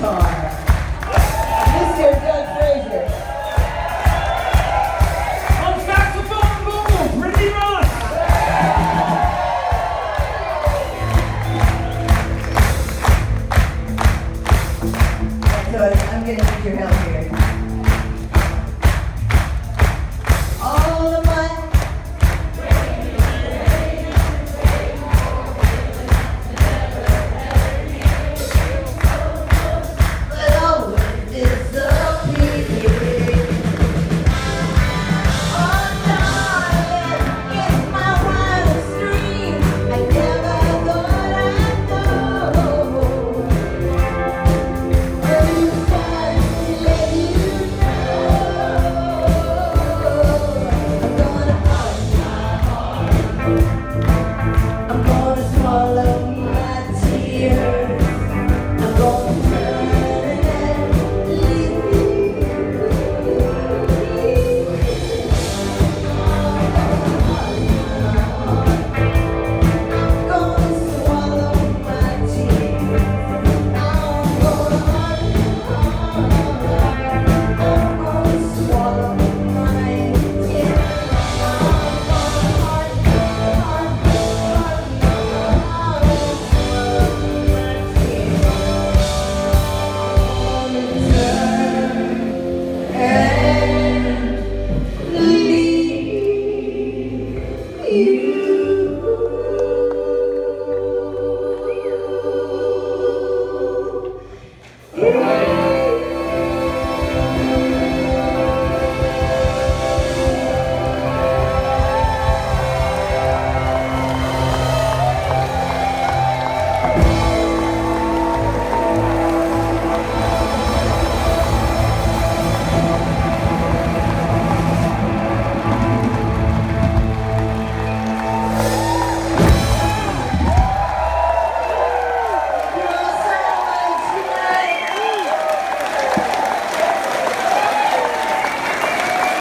cool Amen.